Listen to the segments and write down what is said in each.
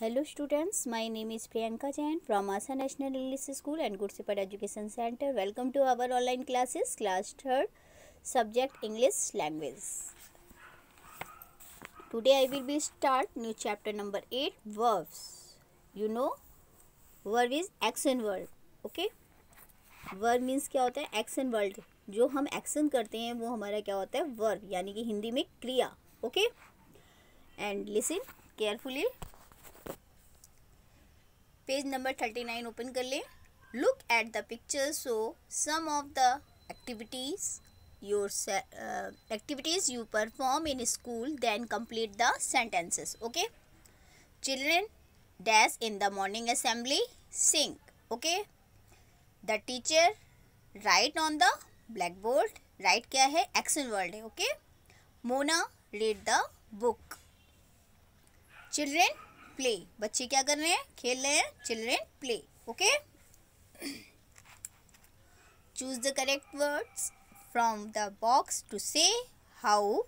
Hello students my name is Priyanka Jain from Asha national English school and गुरसिपट education centre welcome to our online classes class third subject English language today I will be start new chapter number eight verbs you know verb is action word okay verb means क्या होता है? Action world जो हम action करते हैं, वो हमारा क्या होता है? वर्ब यानी कि हिंदी में क्रिया okay and listen carefully page number thirty nine open कर लें। Look at the picture so some of the activities your activities you perform in school then complete the sentences okay children dash in the morning assembly sing okay the teacher write on the blackboard right क्या है? Action word है okay Mona read the book children play बच्चे क्या कर रहे हैं? खेल रहे हैं? Children play okay choose the correct words from the box to say how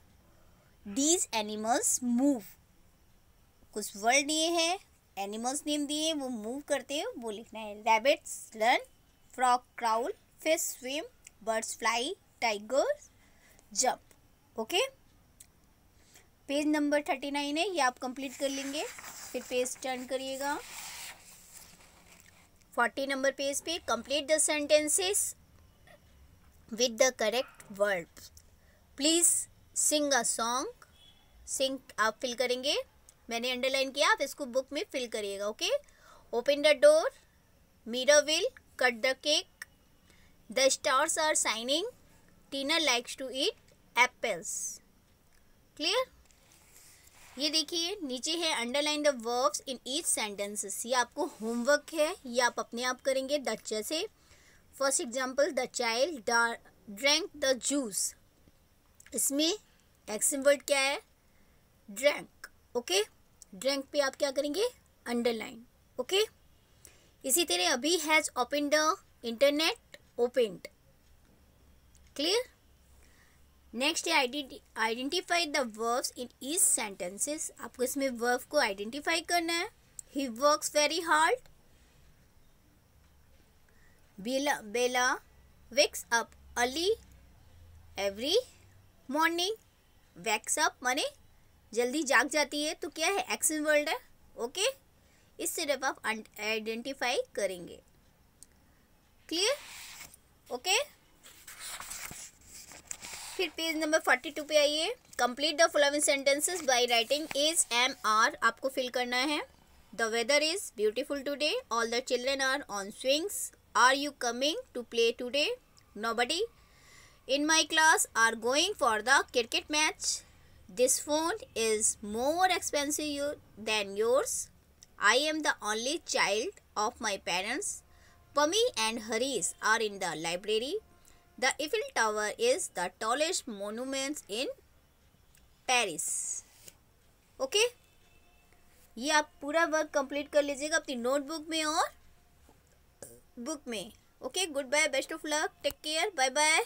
these animals move कुछ वर्ड दिए हैं एनिमल्स नेम दिए वो मूव करते हैं, वो लिखना है. Rabbits run frog crawl fish swim birds fly tiger jump okay page number thirty nine है, ये आप कंप्लीट कर लेंगे. फिर पेज टर्न करिएगा। फोर्टी नंबर पेज पे complete the sentences with the correct word please sing a song sing आप fill करेंगे। मैंने अंडरलाइन किया, आप इसको बुक में फिल करिएगा okay open the door Meera will cut the cake the stars are shining Tina likes to eat apples clear ये देखिए, नीचे है underline the verbs in each sentences ये आपको होमवर्क है, ये आप अपने आप करेंगे द जैसे। First example the child drank the juice इसमें एक्शन वर्ड क्या है? ड्रैंक ओके ड्रैंक पे आप क्या करेंगे? अंडरलाइन ओके इसी तरह अभी has open the internet opened clear next है identify the verbs in each sentences आपको इसमें वर्ब को आइडेंटिफाई करना है। He works very hard Bela wakes up early every morning wakes up माने जल्दी जाग जाती है तो क्या है? एक्शन वर्ड है ओके इस सिर्फ़ आप आइडेंटिफाई करेंगे। क्लियर ओके फिर पेज नंबर फोर्टी टू पे आइए। Complete the following sentences by writing is am are आपको फिल करना है। The weather is beautiful today all the children are on swings are you coming to play today nobody in my class are going for the cricket match this phone is more expensive than yours I am the only child of my parents Pammi and Haris are in the library The Eiffel Tower is the tallest monument in Paris okay okay? ये आप पूरा work complete कर लीजिएगा अपनी notebook में और book में. Okay good bye best of luck take care bye bye